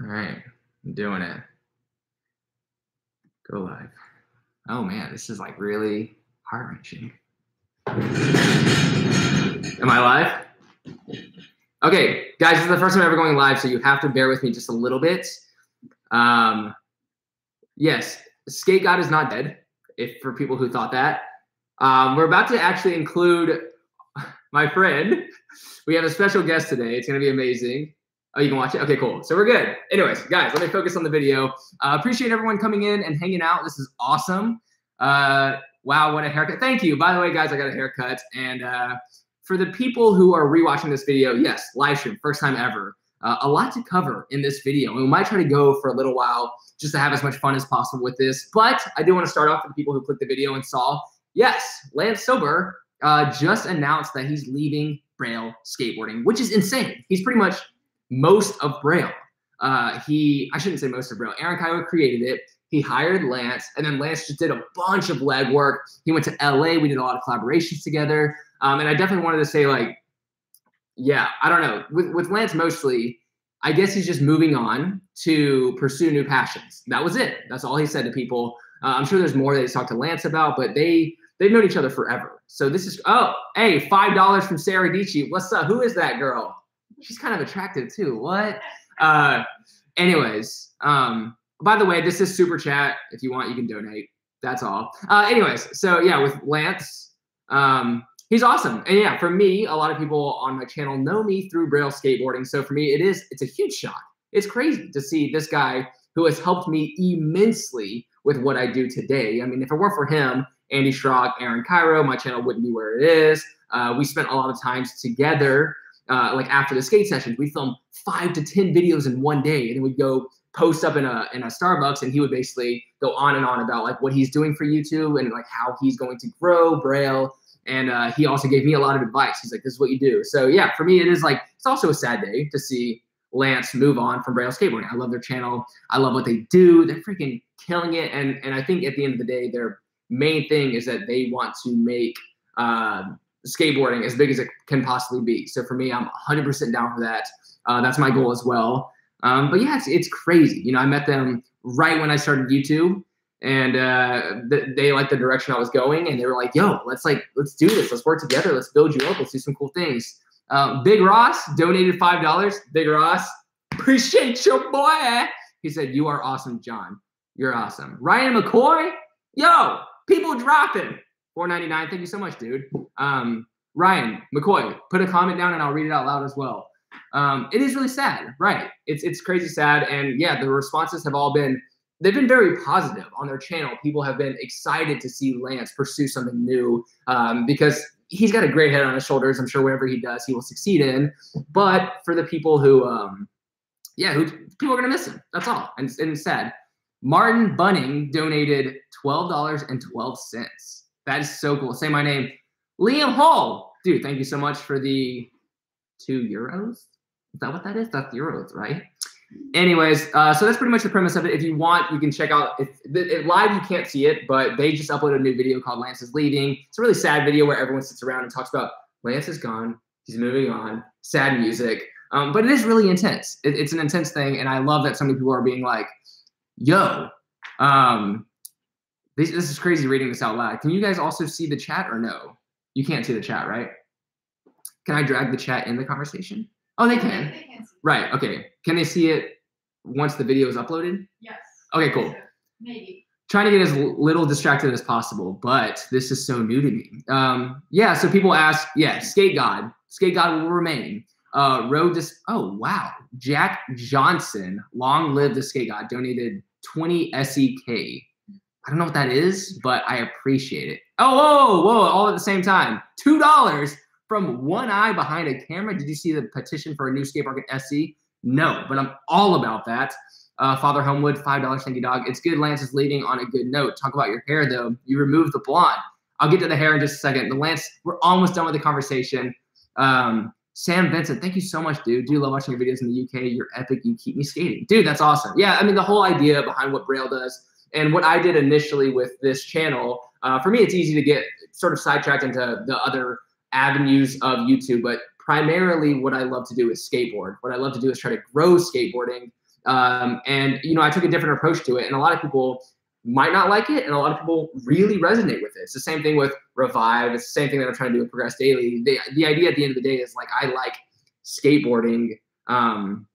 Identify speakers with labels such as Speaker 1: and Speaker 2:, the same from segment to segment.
Speaker 1: All right, I'm doing it. Go live. Oh man, this is like really heart wrenching. Am I live? Okay, guys, this is the first time I'm ever going live, so you have to bear with me just a little bit. Um, yes, Skate God is not dead. If for people who thought that, um, we're about to actually include my friend. We have a special guest today. It's going to be amazing. Oh, you can watch it? Okay, cool. So we're good. Anyways, guys, let me focus on the video. Uh, appreciate everyone coming in and hanging out. This is awesome. Uh, wow, what a haircut. Thank you. By the way, guys, I got a haircut. And uh, for the people who are rewatching this video, yes, live stream, first time ever. Uh, a lot to cover in this video. And we might try to go for a little while just to have as much fun as possible with this. But I do want to start off with the people who clicked the video and saw, yes, Lance Silber uh, just announced that he's leaving Braille skateboarding, which is insane. He's pretty much most of Braille. Uh, he, I shouldn't say most of Braille. Aaron Kyro created it. He hired Lance, and then Lance just did a bunch of legwork. He went to LA. We did a lot of collaborations together. Um, and I definitely wanted to say, like, yeah, I don't know. With, with Lance, mostly, I guess he's just moving on to pursue new passions. That was it. That's all he said to people. Uh, I'm sure there's more that he's talked to Lance about, but they they've known each other forever. So this is oh hey five dollars from Sara Dietschy. What's up? Who is that girl? She's kind of attractive too. What? Uh, anyways, um, by the way, this is super chat. If you want, you can donate. That's all. Uh, anyways, so yeah, with Lance, um, he's awesome. And yeah, for me, a lot of people on my channel know me through Braille skateboarding. So for me, it is it's a huge shock. It's crazy to see this guy who has helped me immensely with what I do today. I mean, if it weren't for him, Andy Schrock, Aaron Kyro, my channel wouldn't be where it is. Uh, we spent a lot of times together uh, like after the skate sessions, we film five to ten videos in one day, and then we'd go post up in a in a Starbucks, and he would basically go on and on about like what he's doing for YouTube and like how he's going to grow Braille. And uh, he also gave me a lot of advice. He's like, "This is what you do." So yeah, for me, it is like it's also a sad day to see Lance move on from Braille skateboarding. I love their channel. I love what they do. They're freaking killing it. And and I think at the end of the day, their main thing is that they want to make uh, skateboarding as big as it can possibly be. So for me, I'm 100% down for that. Uh, that's my goal as well. Um, but yeah, it's, it's crazy. You know, I met them right when I started YouTube and uh, th- they liked the direction I was going and they were like, yo, let's like, let's do this. Let's work together. Let's build you up. Let's do some cool things. Uh, Big Ross donated $5. Big Ross, appreciate your boy. He said, you are awesome, John. You're awesome. Ryan McCoy, yo, people dropping. 499. Thank you so much, dude. Um, Ryan McCoy, put a comment down and I'll read it out loud as well. Um, it is really sad, right? It's it's crazy sad, and yeah, the responses have all been they've been very positive on their channel. People have been excited to see Lance pursue something new um, because he's got a great head on his shoulders. I'm sure whatever he does, he will succeed in. But for the people who, um, yeah, who people are gonna miss him. That's all, and, and it's sad. Martin Bunning donated twelve dollars and twelve cents. That is so cool. Say my name. Liam Hall. Dude, thank you so much for the two euros. Is that what that is? That's euros, right? Anyways, uh, so that's pretty much the premise of it. If you want, you can check out. If, if, live, you can't see it, but they just uploaded a new video called Lance is Leaving. It's a really sad video where everyone sits around and talks about Lance is gone. He's moving on. Sad music. Um, but it is really intense. It, it's an intense thing, and I love that so many people are being like, "Yo, um, this, this is crazy reading this out loud. Can you guys also see the chat or no? You can't see the chat, right? Can I drag the chat in the conversation? Oh, they can. They can right. Okay. Can they see it once the video is uploaded?
Speaker 2: Yes.
Speaker 1: Okay, cool.
Speaker 2: Maybe.
Speaker 1: Trying to get as little distracted as possible, but this is so new to me. Um, yeah, so people ask, yeah, Skate God. Skate God will remain. Uh, road to, oh, wow. Jack Johnson, long live the Skate God, donated 20 SEK. I don't know what that is, but I appreciate it. Oh, whoa, whoa, all at the same time. Two dollars from one eye behind a camera. Did you see the petition for a new skate park at SC? No, but I'm all about that. Uh, Father Homewood, five dollars. Thank you, dog. It's good. Lance is leaving on a good note. Talk about your hair, though. You removed the blonde. I'll get to the hair in just a second. The Lance, we're almost done with the conversation. Um, Sam Vincent, thank you so much, dude. Do you love watching your videos in the UK. You're epic. You keep me skating, dude. That's awesome. Yeah, I mean the whole idea behind what Braille does and what I did initially with this channel, uh, for me, it's easy to get sort of sidetracked into the other avenues of YouTube, but primarily what I love to do is skateboard. What I love to do is try to grow skateboarding Um, and you know, I took a different approach to it, and a lot of people might not like it, and a lot of people really resonate with it. It's the same thing with Revive. It's the same thing that I'm trying to do with Progress Daily. The the idea at the end of the day is like I like skateboarding. Um,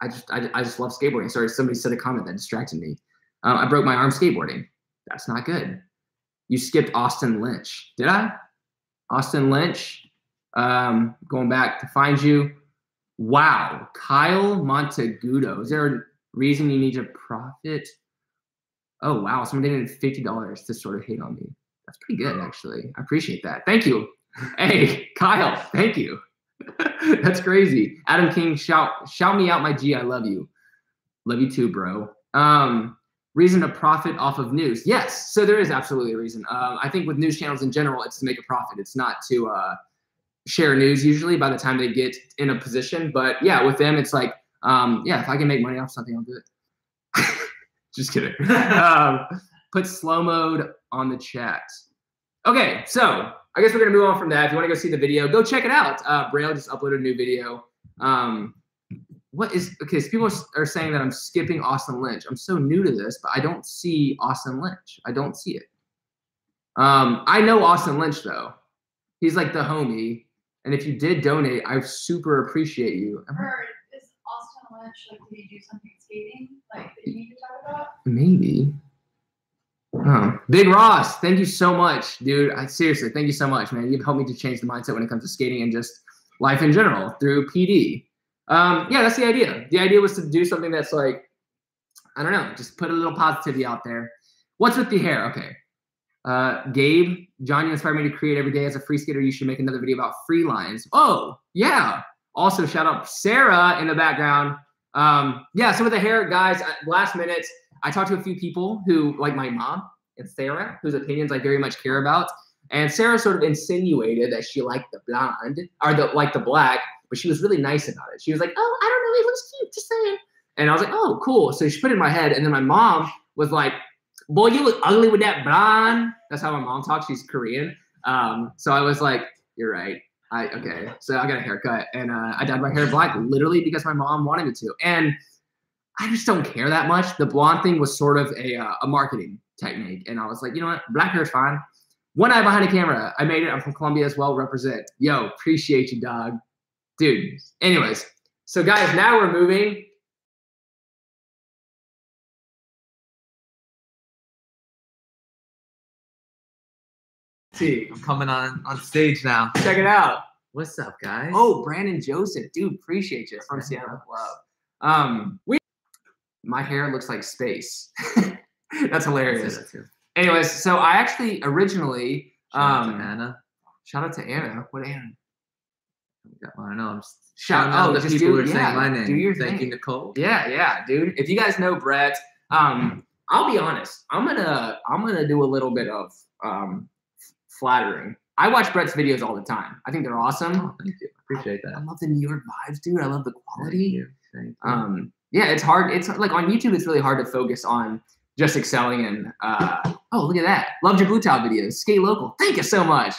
Speaker 1: I just I, I just love skateboarding. Sorry, somebody said a comment that distracted me. Um, I broke my arm skateboarding. That's not good. You skipped Austin Lynch. Did I? Austin Lynch. Um, going back to find you. Wow, Kyle Montegudo. Is there a reason you need to profit? Oh wow, someone donated fifty dollars to sort of hate on me. That's pretty good, actually. I appreciate that. Thank you. Hey, Kyle. Thank you. That's crazy. Adam King, shout shout me out, my G. I love you. Love you too, bro. Um, reason to profit off of news? Yes. So there is absolutely a reason. Um, I think with news channels in general, it's to make a profit. It's not to uh, share news usually by the time they get in a position. But yeah, with them, it's like, um, yeah, if I can make money off something, I'll do it. Just kidding. um, put slow mode on the chat. Okay, so I guess we're gonna move on from that. If you want to go see the video, go check it out. Uh, Braille just uploaded a new video. Um, what is okay? So people are saying that I'm skipping Austin Lynch. I'm so new to this, but I don't see Austin Lynch. I don't see it. Um, I know Austin Lynch though. He's like the homie. And if you did donate, I super appreciate you.
Speaker 2: Or is Austin Lynch like did he do something skating? Like that you need to talk about?
Speaker 1: Maybe. Oh, Big Ross, thank you so much, dude. I seriously, thank you so much, man. You've helped me to change the mindset when it comes to skating and just life in general through PD. Um, yeah, that's the idea. The idea was to do something that's like, I don't know, just put a little positivity out there. What's with the hair? Okay. Uh, Gabe, John, you inspired me to create every day as a free skater. You should make another video about free lines. Oh, yeah. Also, shout out Sarah in the background. Um, yeah, so with the hair, guys, last minute, I talked to a few people who, like my mom and Sarah, whose opinions I very much care about. And Sarah sort of insinuated that she liked the blonde or the like the black, but she was really nice about it. She was like, "Oh, I don't know, he looks cute, just saying." And I was like, "Oh, cool." So she put it in my head, and then my mom was like, "Boy, you look ugly with that blonde." That's how my mom talks. She's Korean. Um, so I was like, "You're right." I okay. So I got a haircut, and uh, I dyed my hair black literally because my mom wanted me to, and I just don't care that much. The blonde thing was sort of a uh, a marketing technique, and I was like, you know what, black hair is fine. One eye behind the camera. I made it. I'm from Columbia as well. Represent. Yo, appreciate you, dog, dude. Anyways, so guys, now we're moving.
Speaker 3: See, I'm coming on on stage now.
Speaker 1: Check it out.
Speaker 3: What's up, guys?
Speaker 1: Oh, Brandon Joseph, dude, appreciate you from Seattle Club. Um, we my hair looks like space. That's hilarious.
Speaker 3: That.
Speaker 1: Anyways, so I actually originally
Speaker 3: Shout out
Speaker 1: um
Speaker 3: to Anna.
Speaker 1: shout out to Anna. What Anna?
Speaker 3: I know. I'm shouting out
Speaker 1: oh,
Speaker 3: people
Speaker 1: do-
Speaker 3: who are
Speaker 1: yeah,
Speaker 3: saying my name.
Speaker 1: Do your
Speaker 3: Thank
Speaker 1: thing.
Speaker 3: you, Nicole.
Speaker 1: Yeah, yeah, dude. If you guys know Brett, um, I'll be honest. I'm gonna I'm gonna do a little bit of um flattering. I watch Brett's videos all the time. I think they're awesome.
Speaker 3: Oh, thank you. Appreciate that.
Speaker 1: I love the New York vibes, dude. I love the
Speaker 3: Thank
Speaker 1: quality.
Speaker 3: you. Thank you.
Speaker 1: um yeah it's hard it's like on youtube it's really hard to focus on just excelling and uh oh look at that loved your blue tile videos skate local thank you so much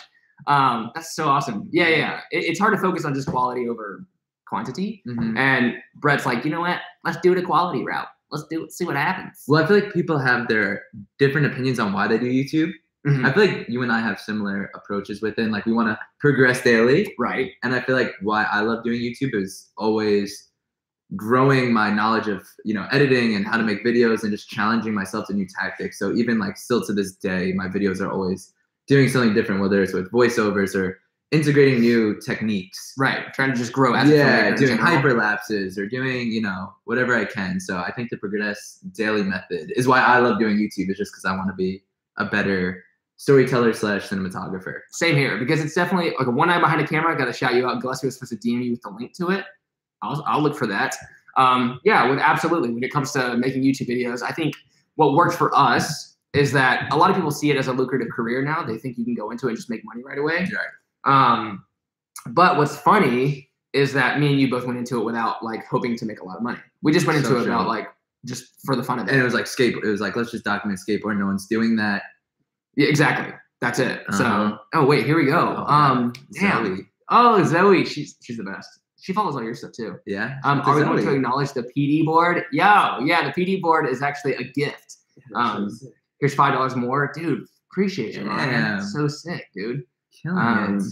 Speaker 1: um that's so awesome yeah yeah. It, it's hard to focus on just quality over quantity
Speaker 3: Mhm.
Speaker 1: and brett's like you know what let's do it a quality route let's do it see what happens
Speaker 3: Well, I feel like people have their different opinions on why they do YouTube.
Speaker 1: Mhm.
Speaker 3: I feel like you and I have similar approaches within. Like we want to progress daily,
Speaker 1: right
Speaker 3: and I feel like why I love doing YouTube is always growing my knowledge of you know editing and how to make videos and just challenging myself to new tactics. So even like still to this day, my videos are always doing something different, whether it's with voiceovers or integrating new techniques.
Speaker 1: right trying to just grow as a
Speaker 3: yeah, doing hyperlapses or doing you know whatever I can. So I think the progress daily method is why I love doing YouTube. Is just because I want to be a better storyteller slash cinematographer.
Speaker 1: Same here because it's definitely like a one eye behind the camera. I got to shout you out. Gillespie was supposed to DM you with the link to it. I'll, I'll look for that. Um, yeah, with absolutely. When it comes to making YouTube videos, I think what worked for us is that a lot of people see it as a lucrative career now. They think you can go into it and just make money right away.
Speaker 3: Right.
Speaker 1: Um, but what's funny is that me and you both went into it without like hoping to make a lot of money. We just went into
Speaker 3: So
Speaker 1: it about like just for the fun of it.
Speaker 3: And it was like skate. It was like let's just document skateboard. No one's doing that.
Speaker 1: yeah, exactly. That's it.
Speaker 3: Uh-huh.
Speaker 1: So, oh wait, here we go.
Speaker 3: Oh,
Speaker 1: Um, damn.
Speaker 3: Zoe.
Speaker 1: Oh, Zoe, she's she's the best. She follows all your stuff too.
Speaker 3: Yeah.
Speaker 1: Um, are we going to acknowledge the PD board? Yo, yeah, the PD board is actually a gift. Um, Here's five dollars more, dude. Appreciate you, man.
Speaker 3: Damn.
Speaker 1: So sick, dude.
Speaker 3: Killing
Speaker 1: Um,
Speaker 3: it.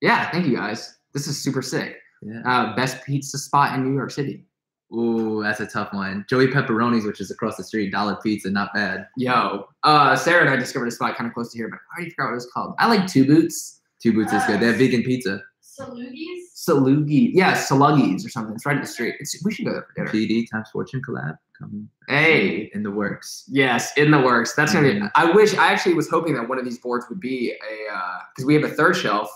Speaker 1: Yeah, thank you guys. This is super sick.
Speaker 3: Yeah.
Speaker 1: Uh, best pizza spot in New York City.
Speaker 3: Ooh, that's a tough one. Joey Pepperoni's, which is across the street, dollar pizza, not bad.
Speaker 1: Yo, uh, Sarah and I discovered a spot kind of close to here, but I already forgot what it's called. I like Two Boots,
Speaker 3: Two Boots is good. They have vegan pizza.
Speaker 2: Salugis?
Speaker 1: Salugi, yeah, Saluggies or something. It's right in the street. It's, we should go there for dinner.
Speaker 3: PD times Fortune collab coming
Speaker 1: Hey,
Speaker 3: in the works.
Speaker 1: yes, in the works. That's gonna be.
Speaker 3: Mhm.
Speaker 1: I wish. I actually was hoping that one of these boards would be a because we have a third shelf,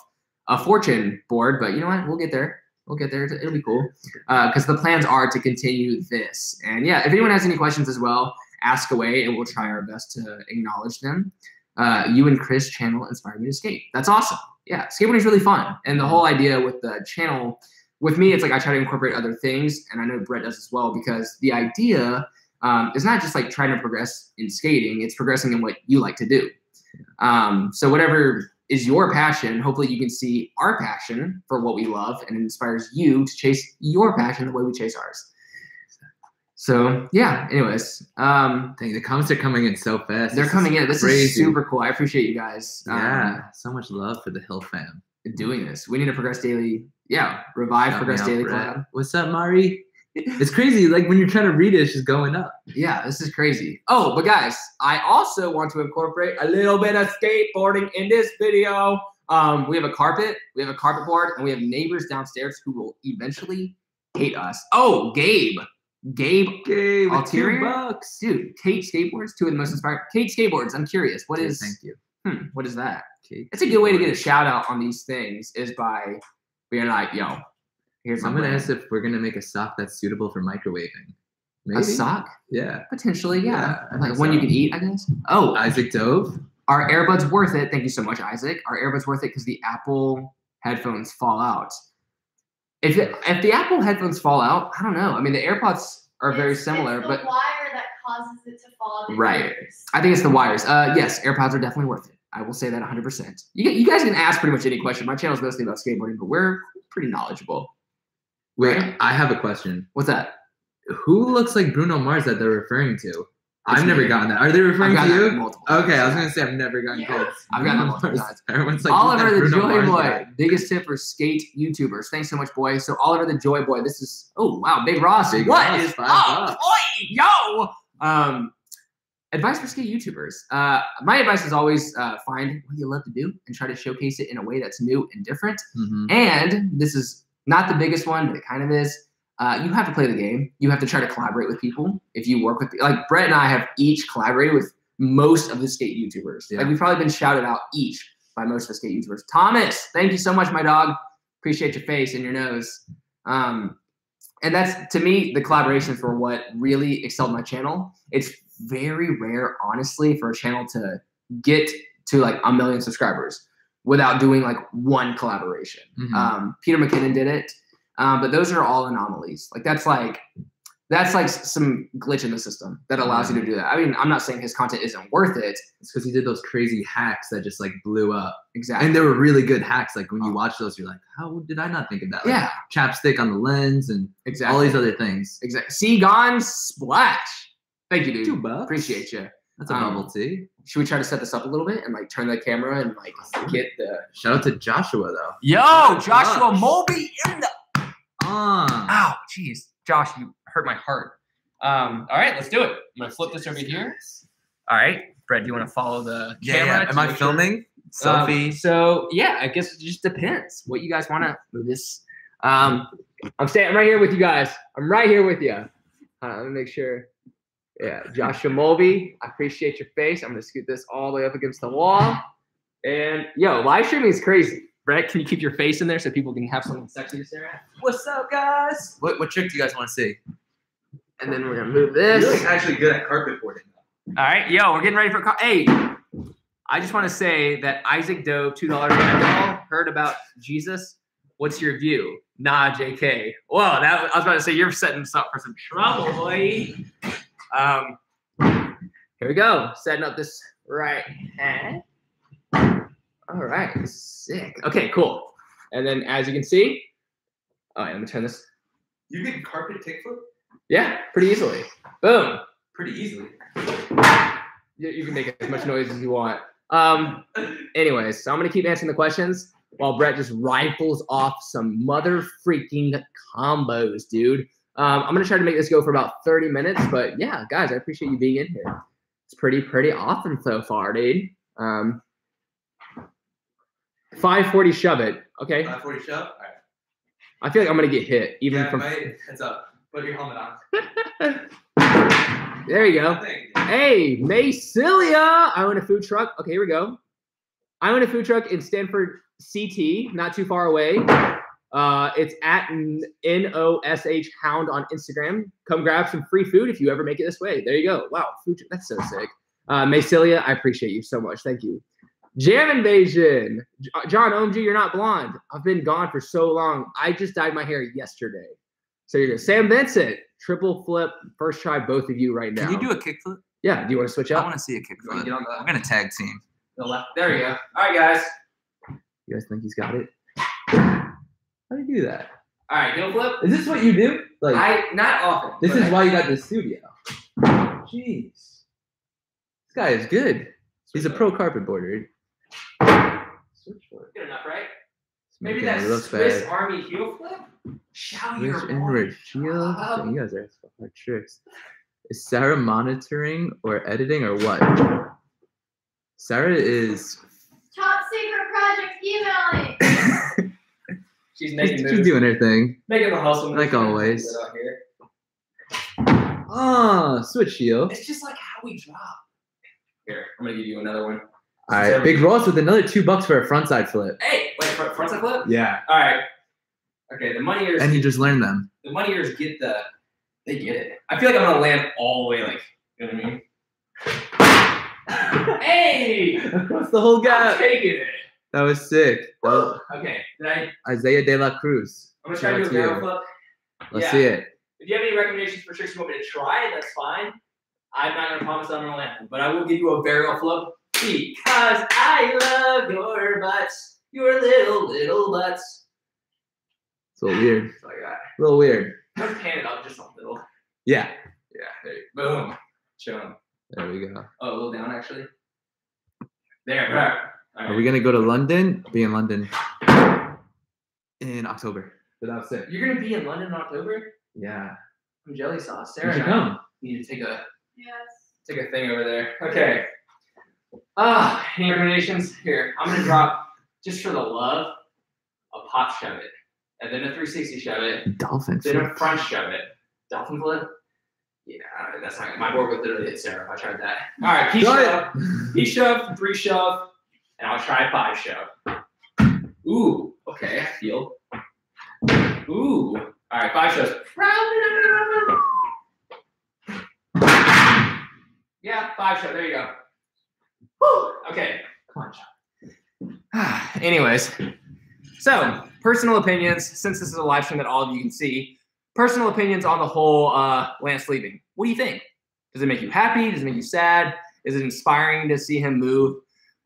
Speaker 1: a Fortune board. But you know what? We'll get there. We'll get there. It'll be cool. Because the plans are to continue this. And yeah, if anyone has any questions as well, ask away, and we'll try our best to acknowledge them. Uh, you and Chris Chann inspired me to skate. That's awesome. Yeah, skateboarding is really fun, and the whole idea with the channel, with me, it's like I try to incorporate other things, and I know Brett does as well because the idea um, is not just like trying to progress in skating; it's progressing in what you like to do. Um, so whatever is your passion, hopefully you can see our passion for what we love, and inspires you to chase your passion the way we chase ours. So yeah. Anyways, um,
Speaker 3: Dang, the comments are coming in so fast.
Speaker 1: they're
Speaker 3: This
Speaker 1: coming in. This
Speaker 3: crazy.
Speaker 1: is super cool. I appreciate you guys. um,
Speaker 3: Yeah, so much love for the Hill fam.
Speaker 1: doing this. We need to progress daily. Yeah, revive
Speaker 3: me
Speaker 1: progress daily collab.
Speaker 3: What's up, Mari? It's crazy. Like when you're trying to read it, it's just going up.
Speaker 1: Yeah, this is crazy. Oh, but guys, I also want to incorporate a little bit of skateboarding in this video. Um, we have a carpet, we have a carpet board, and we have neighbors downstairs who will eventually hate us. Oh, Gabe. Gabe, Gabe
Speaker 3: two bucks.
Speaker 1: dude, Kate skateboards, two of the most inspiring. Kate skateboards. I'm curious. What
Speaker 3: Okay,
Speaker 1: is
Speaker 3: Thank you.
Speaker 1: hmm, what is that?
Speaker 3: Kate
Speaker 1: It's a good way to get a shout out on these things is by being like, yo, here's
Speaker 3: I'm gonna
Speaker 1: brand.
Speaker 3: ask if we're gonna make a sock that's suitable for microwaving. Maybe.
Speaker 1: a sock.
Speaker 3: Yeah.
Speaker 1: Potentially, yeah.
Speaker 3: Yeah,
Speaker 1: like
Speaker 3: think
Speaker 1: one you can eat, I guess. Oh,
Speaker 3: Isaac Dove.
Speaker 1: are earbuds worth it? Thank you so much, Isaac. Are earbuds worth it because the Apple headphones fall out? If it, if the Apple headphones fall out, I don't know. I mean, the AirPods are very
Speaker 2: It's-
Speaker 1: similar,
Speaker 2: it's
Speaker 1: but
Speaker 2: the wire that causes it to fall out.
Speaker 1: Right.
Speaker 2: ears.
Speaker 1: I think it's the wires. Uh, yes, AirPods are definitely worth it. I will say that 100%. You, you guys can ask pretty much any question. My channel is mostly about skateboarding, but we're pretty knowledgeable.
Speaker 3: Wait,
Speaker 1: Right.
Speaker 3: I have a question.
Speaker 1: What's that?
Speaker 3: Who looks like Bruno Mars that they're referring to? I've
Speaker 1: It's
Speaker 3: never gotten that. Are they referring
Speaker 1: I've
Speaker 3: to you?
Speaker 1: multiple
Speaker 3: Okay, I was
Speaker 1: times.
Speaker 3: gonna say I've never gotten called.
Speaker 1: I've gotten multiple times.
Speaker 3: Everyone's like,
Speaker 1: Oliver the
Speaker 3: Bruno
Speaker 1: Joy
Speaker 3: Mars
Speaker 1: Boy,
Speaker 3: guy?
Speaker 1: biggest tip for skate YouTubers. Thanks so much, boy. So Oliver the Joy Boy, this is oh wow, Big Ross.
Speaker 3: Big
Speaker 1: what
Speaker 3: Ross,
Speaker 1: is up, boy? Yo, um, advice for skate YouTubers. Uh, my advice is always uh, find what you love to do and try to showcase it in a way that's new and different.
Speaker 3: Mhm.
Speaker 1: And this is not the biggest one, but it kind of is. Uh, you have to play the game. You have to try to collaborate with people. If you work with, like Brett and I have each collaborated with most of the skate YouTubers.
Speaker 3: Yeah.
Speaker 1: Like we've probably been shouted out each by most of the skate YouTubers. Thomas, thank you so much, my dog. Appreciate your face and your nose. Um, and that's to me the collaborations were what really excelled my channel. It's very rare, honestly, for a channel to get to like a million subscribers without doing like one collaboration.
Speaker 3: Mhm.
Speaker 1: Um, Peter McKinnon did it, um, but those are all anomalies. Like that's like that's like some glitch in the system that allows you to do that. I mean, I'm not saying his content isn't worth it.
Speaker 3: It's because he did those crazy hacks that just like blew up,
Speaker 1: Exactly.
Speaker 3: and they were really good hacks. Like when you
Speaker 1: Oh.
Speaker 3: watch those, you're like, how did I not think of that? Like,
Speaker 1: yeah,
Speaker 3: chapstick on the lens and
Speaker 1: exactly.
Speaker 3: all these other things.
Speaker 1: exactly. See, gone splash. Thank you, dude.
Speaker 3: Two bucks.
Speaker 1: Appreciate you.
Speaker 3: That's a
Speaker 1: Um,
Speaker 3: bubble.
Speaker 1: Should we try to set this up a little bit and like turn the camera and like get the
Speaker 3: Shout out to Joshua though.
Speaker 1: Yo,
Speaker 3: Joshua
Speaker 1: Mulvey in the
Speaker 3: Ah.
Speaker 1: Ow, jeez. Josh, you hurt my heart. Um, all right, let's do it. I'm gonna flip this over here. All right. Brett, do you want to follow the camera? to
Speaker 3: Am I
Speaker 1: make sure-
Speaker 3: filming?
Speaker 1: Um,
Speaker 3: Selfie.
Speaker 1: so yeah, I guess it just depends what you guys want to move this. Um, I'm staying right here with you guys. I'm right here with you. Uh, let me make sure. Yeah, Joshua Mulvey, I appreciate your face. I'm gonna scoot this all the way up against the wall. And yo, live streaming is crazy. Brett, can you keep your face in there so people can have something sexy to stare at?
Speaker 3: What's up, guys? What what trick do you guys want to see?
Speaker 1: And then we're gonna move this.
Speaker 3: You're like actually good at carpet boarding.
Speaker 1: All right, yo, we're getting ready for. Co- hey, I just want to say that Isaac Dove, two dollars fentanyl, heard about Jesus. What's your view? Nah, Jk. Well, that I was about to say you're setting us up for some trouble, boy. Um, here we go, setting up this right hand. All right, sick. Okay, cool. And then as you can see, All right, let me turn this.
Speaker 3: You can carpet kick kickflip
Speaker 1: Yeah, pretty easily. Boom.
Speaker 3: pretty easily.
Speaker 1: You, you can make as much noise as you want. Um. Anyways, so I'm gonna keep answering the questions while Brett just rifles off some mother freaking combos, dude. Um, I'm gonna try to make this go for about 30 minutes, but yeah, guys, I appreciate you being in here. It's pretty pretty awesome so far, dude. Um. 540 shove it. Okay.
Speaker 3: 540 shove. All right.
Speaker 1: I feel like I'm gonna get hit even
Speaker 3: yeah,
Speaker 1: from.
Speaker 3: mate. Heads up. Put your helmet on.
Speaker 1: There you go. Hey, Maycilia. I own a food truck. Okay, here we go. I own a food truck in Stamford CT, not too far away. Uh, it's at N O S H Hound on Instagram. Come grab some free food if you ever make it this way. There you go. Wow, food. That's so sick. Uh, Maycilia, I appreciate you so much. Thank you. Jam Invasion. John OMG, you're not blonde. I've been gone for so long. I just dyed my hair yesterday. So you're good. Sam Vincent, triple flip, first try, both of you right now.
Speaker 4: Can you do a kickflip?
Speaker 1: Yeah. Do you want to switch up?
Speaker 4: I want to see a kickflip.
Speaker 1: get on the-
Speaker 4: We're gonna tag team.
Speaker 1: The left. There you go. All right, guys. You guys think he's got it? How do you do that? All right, heel flip.
Speaker 3: Is this what you do? Like
Speaker 1: I not often.
Speaker 3: this is
Speaker 1: I-
Speaker 3: why you got this studio. Jeez. This guy is good. He's a pro carpet boarder. Switch for
Speaker 1: good enough, right? Maybe
Speaker 3: making
Speaker 1: that Swiss
Speaker 3: bad.
Speaker 1: Army heel flip. Shout
Speaker 3: Switch
Speaker 1: your
Speaker 3: inward
Speaker 1: boy.
Speaker 3: shield.
Speaker 1: Wow.
Speaker 3: You guys are hard tricks. Is Sarah monitoring or editing or what? Sarah is.
Speaker 2: Top secret project emailing.
Speaker 1: She's
Speaker 3: She's,
Speaker 1: making
Speaker 3: she's
Speaker 1: moves.
Speaker 3: doing her thing.
Speaker 1: making the hustle.
Speaker 3: Like always.
Speaker 1: Get out here.
Speaker 3: Ah, switch shield.
Speaker 1: It's just like how we drop. Here, I'm gonna give you another one.
Speaker 3: All right, Big Ross with another two bucks for a frontside flip.
Speaker 1: Hey, wait, front, front side flip.
Speaker 3: Yeah.
Speaker 1: All right. Okay, the money ears.
Speaker 3: And he just learned them.
Speaker 1: the money ears get the. They get it. I feel like I'm gonna land all the way, like you know what I mean. hey,
Speaker 3: Across the whole
Speaker 1: I'm
Speaker 3: gap.
Speaker 1: taking it.
Speaker 3: That was sick. That was
Speaker 1: Okay, did I?
Speaker 3: Isaiah De La Cruz.
Speaker 1: I'm gonna try to do a
Speaker 3: out
Speaker 1: barrel flip.
Speaker 3: Let's
Speaker 1: Yeah.
Speaker 3: see it.
Speaker 1: If you have any recommendations for tricks you want me to try, that's fine. I'm not gonna promise I'm gonna land, but I will give you a barrel flip because I love your butts, your little little butts.
Speaker 3: It's a little weird.
Speaker 1: That's all I got.
Speaker 3: A little weird.
Speaker 1: Let's pan it up just a little.
Speaker 3: Yeah.
Speaker 1: Yeah, there you go. Boom. Chilling.
Speaker 3: There we go.
Speaker 1: Oh, a little down actually. There, right. All
Speaker 3: Are we gonna go to London? Be in London in October. But that's it.
Speaker 1: You're gonna be in London in October?
Speaker 3: Yeah.
Speaker 1: I'm jelly sauce.
Speaker 3: You
Speaker 1: Sarah
Speaker 3: should
Speaker 1: and
Speaker 3: come.
Speaker 1: need to take a
Speaker 2: yes.
Speaker 1: take a thing over there. Okay. Ah, any recommendations? Here, I'm gonna drop just for the love, a pop shove it, and then a 360 shove it,
Speaker 3: Dolphin
Speaker 1: then a front shove it. Dolphin flip? Yeah, that's not my board would literally hit Sarah if I tried that. All right,
Speaker 3: Got
Speaker 1: shove, P shove, three shove, and I'll try five shove. Ooh, okay, I feel. Ooh, all right, five shoves. Yeah, five shove. There you go. Okay, come on, John. Anyways, so personal opinions. Since this is a live stream that all of you can see, personal opinions on the whole uh, Lance leaving. What do you think? Does it make you happy? Does it make you sad? Is it inspiring to see him move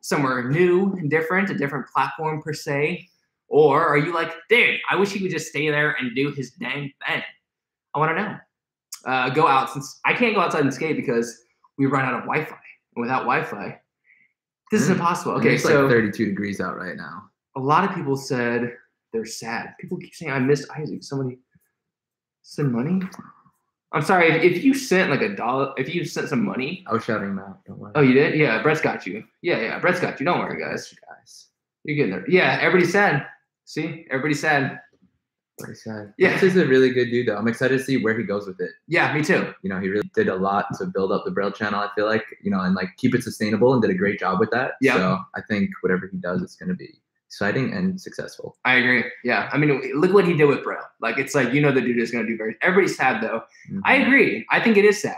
Speaker 1: somewhere new and different, a different platform per se? Or are you like, dude, I wish he would just stay there and do his dang thing? I want to know. Uh, go out since I can't go outside and skate because we run out of Wi-Fi. And without Wi-Fi, this is
Speaker 3: Mm.
Speaker 1: impossible. Okay,
Speaker 3: it's
Speaker 1: so
Speaker 3: like 32 degrees out right now.
Speaker 1: a lot of people said they're sad. People keep saying I missed Isaac. Somebody send money. I'm sorry if, if you sent like a dollar. If you sent some money.
Speaker 3: I was shouting him out. Don't worry.
Speaker 1: Oh, you did? Yeah, Brett's got you. Yeah, yeah, Brett's got you. Don't worry, guys.
Speaker 3: You guys.
Speaker 1: You're getting there. Yeah, everybody's sad. See, everybody's sad.
Speaker 3: Very sad.
Speaker 1: Yeah.
Speaker 3: This is a really good dude, though. I'm excited to see where he goes with it.
Speaker 1: Yeah, me too.
Speaker 3: You know, he really did a lot to build up the Braille channel. I feel like, you know, and like keep it sustainable and did a great job with that.
Speaker 1: Yeah.
Speaker 3: So I think whatever he does, it's going to be exciting and successful.
Speaker 1: I agree. Yeah, I mean, look what he did with Braille. Like, it's like you know the dude is gonna do very. Everybody's sad though. I
Speaker 3: Mhm.
Speaker 1: agree. I think it is sad.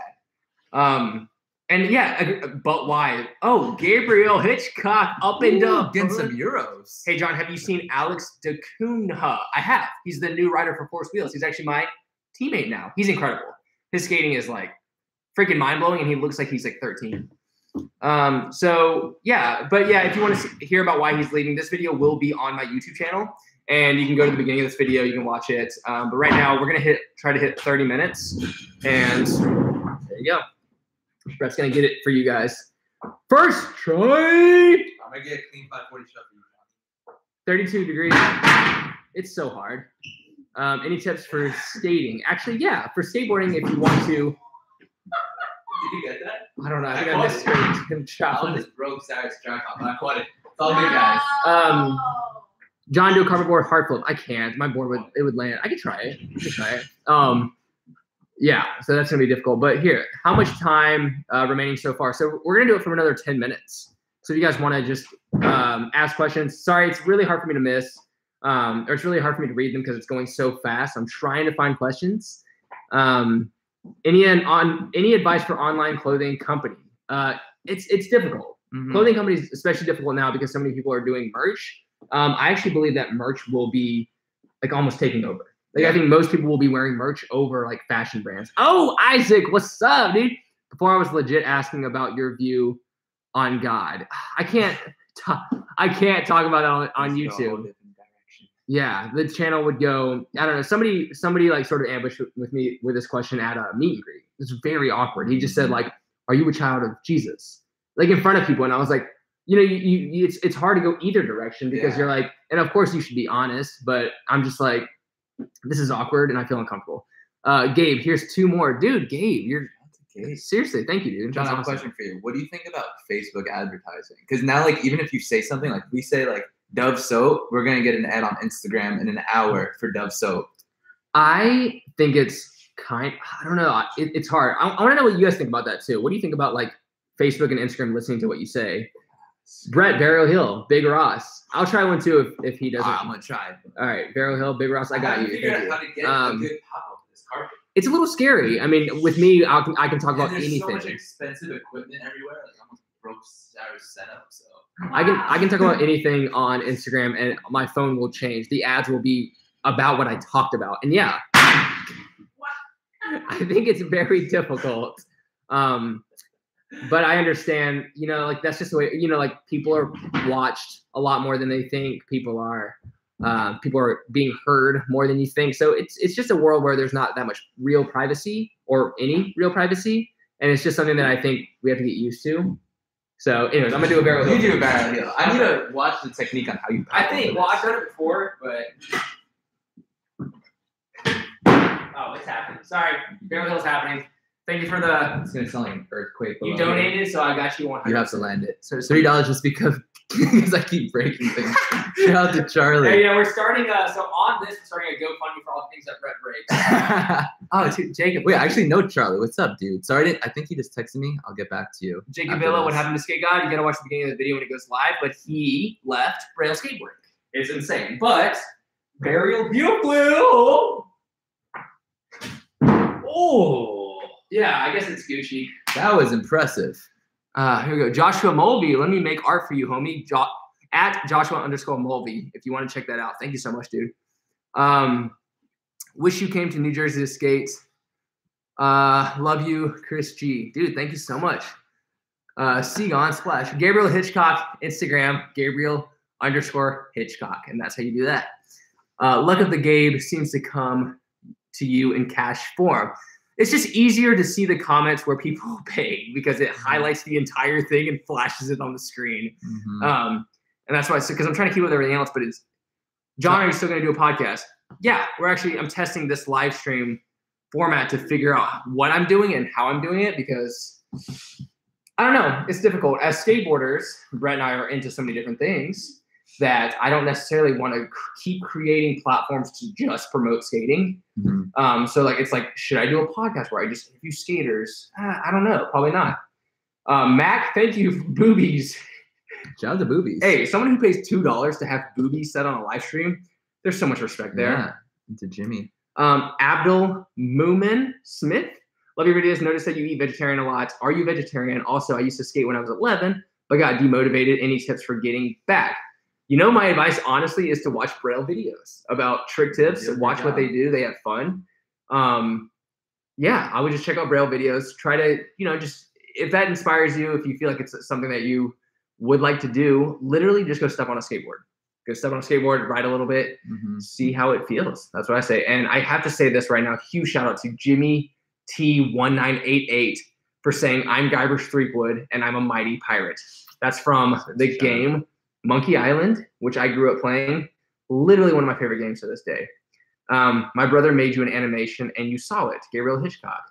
Speaker 1: Um, and yeah, but why? Oh, Gabriel Hitchcock up and
Speaker 3: Ooh,
Speaker 1: up.
Speaker 3: Getting some euros.
Speaker 1: Hey John, have you seen Alex de DeCunha? I have. He's the new rider for Force Wheels. He's actually my teammate now. He's incredible. His skating is like freaking mind blowing, and he looks like he's like 13. Um, so yeah, but yeah, if you want to hear about why he's leaving, this video will be on my YouTube channel, and you can go to the beginning of this video. You can watch it. Um, but right now, we're gonna hit try to hit 30 minutes, and there you go. Brett's gonna get it for you guys. First try.
Speaker 3: I'm gonna get a clean 540 shot
Speaker 1: 32 degrees. It's so hard. Um, any tips for skating? Actually, yeah, for skateboarding, if you want to.
Speaker 3: Did you get that?
Speaker 1: I don't know. I think
Speaker 3: I
Speaker 1: I missed
Speaker 3: it.
Speaker 1: your Tim
Speaker 3: That
Speaker 1: Chow.
Speaker 3: one just broke Sarah's track off. I caught it. It's all good, guys.
Speaker 1: Um, John, do a carpet board hard flip. I can't. My board would it would land. I could try it. I could try it. Um, yeah. So that's gonna be difficult. But here, how much time uh, remaining so far? So we're gonna do it for another ten minutes. So if you guys want to just um, ask questions, sorry, it's really hard for me to miss. Um, or it's really hard for me to read them because it's going so fast. I'm trying to find questions. Um, any on any advice for online clothing company? Uh, it's it's difficult
Speaker 3: Mhm.
Speaker 1: clothing companies especially difficult now because so many people are doing merch um, i actually believe that merch will be like almost taking over like i think most people will be wearing merch over like fashion brands. Oh isaac what's up dude? Before i was legit asking about your view on god. I can't ta- i can't talk about that on, on
Speaker 3: Let's go a whole
Speaker 1: youtube yeah the channel would go i don't know somebody somebody like sort of ambushed with me with this question at a meet and greet. It's very awkward. He just said mm-hmm. like are you a child of jesus? Like in front of people and i was like you know you, you you- it's it's hard to go either direction because
Speaker 3: Yeah.
Speaker 1: you're like and of course you should be honest but i'm just like this is awkward and i feel uncomfortable uh gabe here's two more dude gabe you're
Speaker 3: okay.
Speaker 1: seriously thank you dude
Speaker 3: John, I have a question for you. What do you think about Facebook advertising? Because now, like, even if you say something like we say like Dove soap, we're gonna get an ad on Instagram in an hour for Dove soap.
Speaker 1: I think it's kind. I don't know. It, it's hard. I, I want to know what you guys think about that too. What do you think about like Facebook and Instagram listening to what you say? Brett Barrow Hill, Big Ross. I'll try one too if, if he doesn't.
Speaker 3: I'm gonna try.
Speaker 1: All right, Barrow Hill, Big Ross. I got
Speaker 3: haven't
Speaker 1: you.
Speaker 3: figured
Speaker 1: Thank
Speaker 3: out
Speaker 1: you.
Speaker 3: how to get
Speaker 1: Um,
Speaker 3: a good pop this carpet.
Speaker 1: It's a little scary. I mean, with me, I can I can talk about
Speaker 3: anything. there's so much expensive equipment everywhere. Like, I almost broke setup. So
Speaker 1: I can I can talk about anything on Instagram, and my phone will change. The ads will be about what I talked about, and yeah, I think it's very difficult. Um, but I understand, you know, like that's just the way, you know, like people are watched a lot more than they think people are. Uh, people are being heard more than you think. So it's it's just a world where there's not that much real privacy or any real privacy, and it's just something that I think we have to get used to. So, anyways, I'm gonna do a barrel.
Speaker 3: you do a barrel heel. I need to watch the technique on how you.
Speaker 1: I think. Well. I've done it before, but oh, it's happening. Sorry, barrel heel's happening. Thank you for the.
Speaker 3: It's gonna sound like an earthquake.
Speaker 1: You donated, so I got you one.
Speaker 3: You have to land it.
Speaker 1: So
Speaker 3: Three dollars just because because I keep breaking things. Shout out to Charlie.
Speaker 1: Yeah, we're starting. Uh, so on this, we're starting a GoFundMe for all the things that Brett breaks. oh, dude, Jacob.
Speaker 3: Wait, I actually know Charlie. What's up, dude? Sorry, I, didn't, I think he just texted me. I'll get back to you.
Speaker 1: Jacob Villa, what happened to Skate God? You gotta watch the beginning of the video when it goes live. But he left Braille Skateboarding. It's insane. But Burial blue. Oh, yeah. I guess it's Gucci.
Speaker 3: That was impressive.
Speaker 1: Uh, here we go. Joshua Mulvey. Let me make art for you, homie. Jo- at Joshua underscore Mulvey, if you want to check that out. Thank you so much, dude. Um, wish you came to New Jersey to skate. Uh, love you, Chris G. Dude, thank you so much. Uh, Seagon Splash. Gabriel Hitchcock, Instagram, Gabriel underscore Hitchcock. And that's how you do that. Uh, luck of the Gabe seems to come to you in cash form it's just easier to see the comments where people pay because it highlights the entire thing and flashes it on the screen.
Speaker 3: Mhm.
Speaker 1: Um, and that's why, because I'm trying to keep with everything else. But it's, John, are you still going to do a podcast? Yeah, we're actually. I'm testing this live stream format to figure out what I'm doing and how I'm doing it because I don't know. It's difficult. As skateboarders, Brett and I are into so many different things that I don't necessarily want to keep creating platforms to just promote skating.
Speaker 3: Mhm.
Speaker 1: Um, so like it's like, should I do a podcast where I just interview skaters? Uh, I don't know, probably not. Um, Mac, thank you, for boobies.
Speaker 3: Shout out to boobies.
Speaker 1: Hey, someone who pays two dollars to have boobies set on a live stream, there's so much respect there.
Speaker 3: Yeah, to Jimmy.
Speaker 1: Um, Abdul Moomin Smith, love your videos. Notice that you eat vegetarian a lot. Are you vegetarian? Also, I used to skate when I was 11, but got demotivated. Any tips for getting back? You know, my advice honestly is to watch Braille videos about trick tips. Watch what they do. They have fun. Um, yeah, I would just check out Braille videos. Try to, you know, just if that inspires you, if you feel like it's something that you would like to do, literally just go step on a skateboard. go step on a skateboard, ride a little bit,
Speaker 3: Mhm.
Speaker 1: see how it feels. That's what I say. And I have to say this right now. Huge shout out to Jimmy T1988 for saying I'm Guybrush Threepwood and I'm a mighty pirate. That's from the
Speaker 3: Shout out.
Speaker 1: Monkey Island, which I grew up playing. Literally one of my favorite games to this day. Um, my brother made you an animation and you saw it. Gabriel Hitchcock.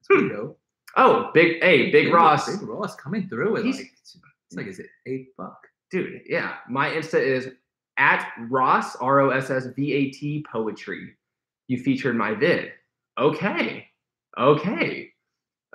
Speaker 3: That's pretty dope.
Speaker 1: Oh, big hey, Big Ross.
Speaker 3: Big Ross coming through with like it's like is it eight buck?
Speaker 1: Dude, yeah. My Insta is at Ross, R O S S V A T poetry. You featured my vid. Okay. Okay.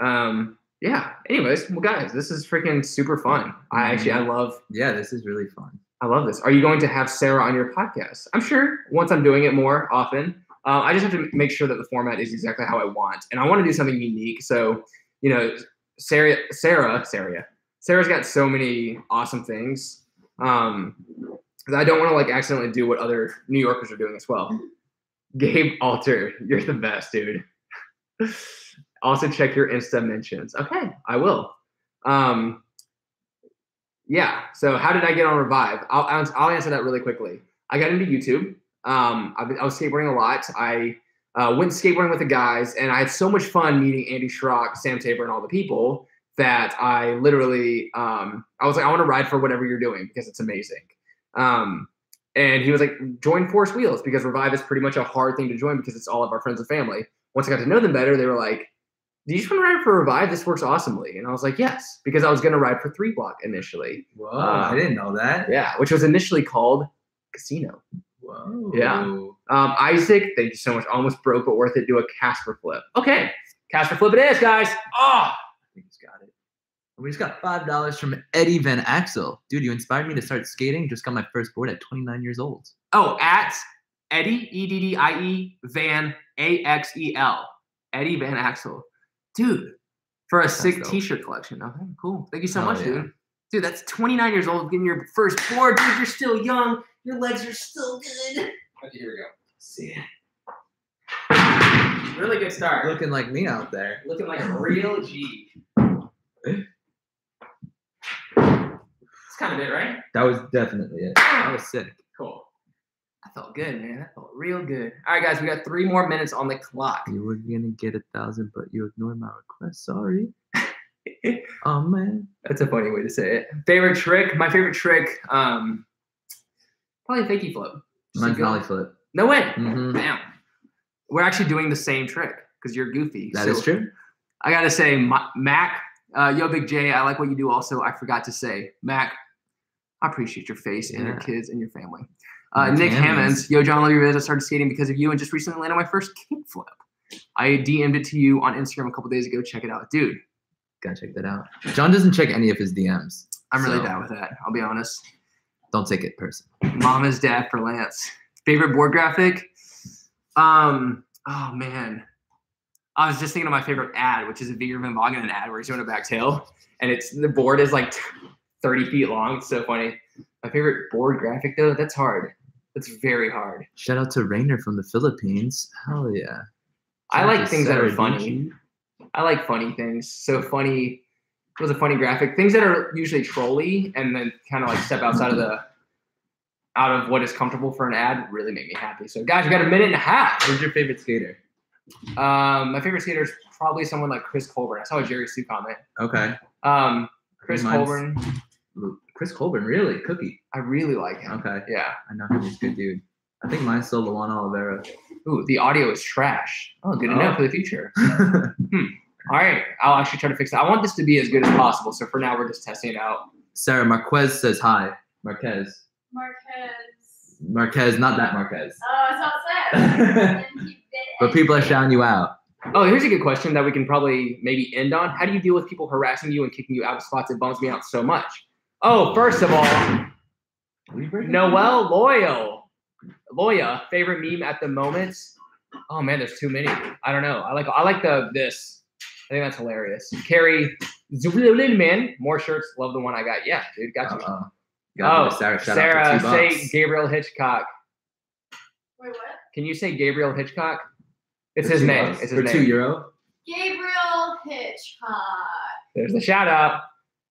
Speaker 1: Um, yeah. Anyways, well guys, this is freaking super fun. I actually I love
Speaker 3: Yeah, this is really fun.
Speaker 1: I love this. Are you going to have Sarah on your podcast? I'm sure once I'm doing it more often. Uh, I just have to make sure that the format is exactly how I want, and I want to do something unique. So, you know, Sarah, Sarah, Sarah, Sarah's got so many awesome things. Um, I don't want to like accidentally do what other New Yorkers are doing as well. Gabe Alter, you're the best, dude. also check your Insta mentions. Okay, I will. Um, yeah. So how did I get on Revive? I'll, I'll answer that really quickly. I got into YouTube. Um, I've I was skateboarding a lot. I uh, went skateboarding with the guys, and I had so much fun meeting Andy Schrock, Sam Tabor, and all the people that I literally um, I was like, I want to ride for whatever you're doing because it's amazing. Um, and he was like, join Force Wheels because Revive is pretty much a hard thing to join because it's all of our friends and family. Once I got to know them better, they were like, do you just want to ride for Revive? This works awesomely. And I was like, yes, because I was going to ride for Three Block initially.
Speaker 3: Whoa,
Speaker 1: Uh,
Speaker 3: I didn't know that.
Speaker 1: Yeah, which was initially called Casino.
Speaker 3: Whoa.
Speaker 1: Yeah. Um, Isaac, thank you so much. Almost broke, but worth it. Do a Casper flip. Okay, Casper flip it is, guys. Oh,
Speaker 3: I think he's got it. We just got five dollars from Eddie Van Axel. Dude, you inspired me to start skating. Just got my first board at 29 years old.
Speaker 1: oh, at Eddie E D D I E Van A X E L. Eddie Van Axel, dude, for a sick
Speaker 3: dope.
Speaker 1: T-shirt collection. Okay, cool. Thank you so
Speaker 3: Hell
Speaker 1: much,
Speaker 3: yeah.
Speaker 1: dude. Dude, that's 29 years old, getting your first board. Dude, you're still young. Your legs are still good. Okay, here we go.
Speaker 3: See,
Speaker 1: Really good start.
Speaker 3: looking like me out there.
Speaker 1: Looking like a real G. That's kind of it, right?
Speaker 3: That was definitely it. That was sick.
Speaker 1: Cool. Felt good, man. That felt real good. All right, guys, we got three more minutes on the clock.
Speaker 3: You were gonna get a thousand, but you ignored my request. Sorry. oh man.
Speaker 1: That's a funny way to say it. Favorite trick? My favorite trick, um, probably fakie flip.
Speaker 3: Mine's
Speaker 1: good-
Speaker 3: flip.
Speaker 1: No way.
Speaker 3: Mhm.
Speaker 1: Damn. We're actually doing the same trick because you're goofy.
Speaker 3: That
Speaker 1: So
Speaker 3: is true.
Speaker 1: I gotta say, Ma- Mac, uh, yo, Big J, I like what you do. Also, I forgot to say, Mac, I appreciate your face and your kids and your family. Uh, Nick
Speaker 3: Hammonds.
Speaker 1: Yo, John, love your videos. I started skating because of you and just recently landed my first kickflip. I DM'd it to you on Instagram a couple days ago. Check it out, dude.
Speaker 3: Gotta check that out. John doesn't check any of his DMs.
Speaker 1: I'm really
Speaker 3: so
Speaker 1: down with that. I'll be honest.
Speaker 3: Don't take it personal.
Speaker 1: Mom is dad for Lance. Favorite board graphic? Um, oh man. I was just thinking of my favorite ad, which is a Vigor Van Vogenen ad where he's doing a back tail. And it's the board is like 30 feet long. It's so funny. My favorite board graphic though, that's hard. That's very hard.
Speaker 3: Shout out to Rainer from the Philippines. Hell yeah.
Speaker 1: I
Speaker 3: Shout out
Speaker 1: like things that are funny. I like funny things. So funny was a funny graphic. Things that are usually trolly and then kind of like step outside of the out of what is comfortable for an ad really make me happy. So guys, we got a minute and a half.
Speaker 3: Who's your favorite skater?
Speaker 1: Um, my favorite skater is probably someone like Chris Colbourn. I saw a Jerry Hsu comment.
Speaker 3: Okay.
Speaker 1: Um, Chris
Speaker 3: Mine's-
Speaker 1: Colbourn,
Speaker 3: Chris Colbourn, really? Cookie.
Speaker 1: I really like him.
Speaker 3: Okay.
Speaker 1: Yeah.
Speaker 3: I know him. He's a good dude. I think mine's still Luana Oliveira.
Speaker 1: Ooh, the audio is trash. Oh, good to know
Speaker 3: Oh.
Speaker 1: for the future. Hmm. All right, I'll actually try to fix that. I want this to be as good as possible. So for now, we're just testing it out.
Speaker 3: Sarah Marquez says hi. Marquez.
Speaker 2: Marquez.
Speaker 3: Marquez, not that Marquez.
Speaker 2: Oh, it's not sad. And he did
Speaker 3: but people are shouting you out.
Speaker 1: Oh, here's a good question that we can probably maybe end on. How do you deal with people harassing you and kicking you out of spots? It bums me out so much. Oh, first of all, Noel Loyal. Loya, favorite meme at the moment. Oh man, there's too many. I don't know. I like I like the this. I think that's hilarious. Carrie man, more shirts. Love the one I got. Yeah, dude, got you.
Speaker 3: Uh-oh. Gotta
Speaker 1: Oh,
Speaker 3: Sarah, shout
Speaker 1: Sarah,
Speaker 3: out
Speaker 1: say. Gabriel Hitchcock.
Speaker 2: Wait, what?
Speaker 1: Can you say Gabriel Hitchcock? It's
Speaker 3: For
Speaker 1: his name.
Speaker 3: bucks?
Speaker 1: It's his
Speaker 3: for
Speaker 1: name.
Speaker 3: two euro.
Speaker 2: Gabriel Hitchcock.
Speaker 1: There's the shout out.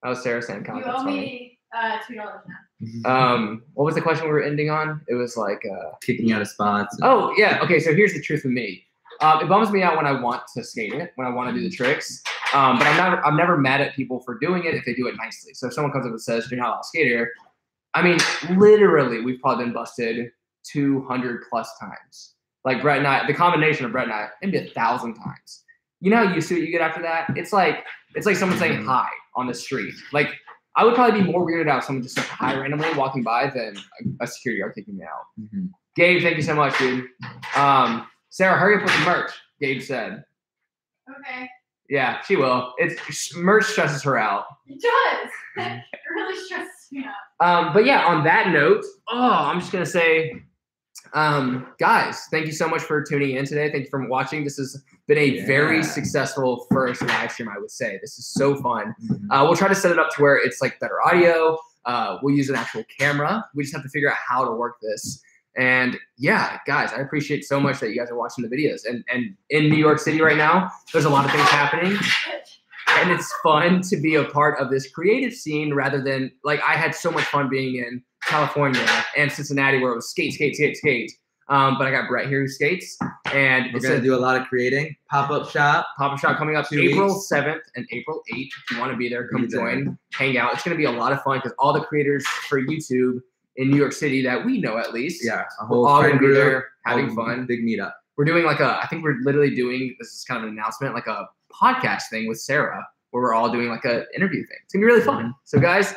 Speaker 1: That was Sarah saying
Speaker 2: You owe
Speaker 1: funny.
Speaker 2: me uh, two dollars now.
Speaker 1: Um, what was the question we were ending on? It was like, uh,
Speaker 3: Kicking out of spots.
Speaker 1: oh yeah, okay. So here's the truth with me. Um, it bums me out when I want to skate it, when I want to do the tricks. Um, but I'm never, I'm never mad at people for doing it if they do it nicely. So if someone comes up and says you're not a skater, I mean, literally, we've probably been busted 200 plus times. Like Brett and I, the combination of Brett and I, maybe a thousand times. You know how used to it you get after that? It's like it's like someone saying hi on the street. Like I would probably be more weirded out if someone just said hi randomly walking by than a, a security guard kicking me out.
Speaker 3: Mhm.
Speaker 1: Gabe, thank you so much, dude. Um, Sara, hurry up with the merch. Gabe said.
Speaker 2: Okay,
Speaker 1: Yeah, she will. It's merch stresses her out.
Speaker 2: it does. it really stresses me out.
Speaker 1: Um, but yeah, on that note, oh, I'm just gonna say, um, guys, thank you so much for tuning in today. Thank you for watching. This has been a very successful first live stream, I would say. This is so fun.
Speaker 3: Mhm.
Speaker 1: Uh, we'll try to set it up to where it's like better audio. Uh, we'll use an actual camera. We just have to figure out how to work this. And yeah, guys, I appreciate so much that you guys are watching the videos. And and in New York City right now, there's a lot of things happening and it's fun to be a part of this creative scene rather than like I had so much fun being in California and Cincinnati where it was skate, skate, skate, skate. Um, but I got Brett here who skates, and
Speaker 3: We're gonna
Speaker 1: a
Speaker 3: do a lot of creating. Pop up shop.
Speaker 1: pop up shop coming up
Speaker 3: Two
Speaker 1: April seventh and April eighth. If you want to be there, come
Speaker 3: Be there.
Speaker 1: join, hang out. It's gonna be a lot of fun because all the creators for YouTube in New York City that we know at least,
Speaker 3: Yeah, a whole
Speaker 1: all gonna be there having fun.
Speaker 3: Big meetup.
Speaker 1: We're doing like a, I think we're literally doing this is kind of an announcement, like a podcast thing with Sara, where we're all doing like a interview thing. It's gonna be really fun. So guys,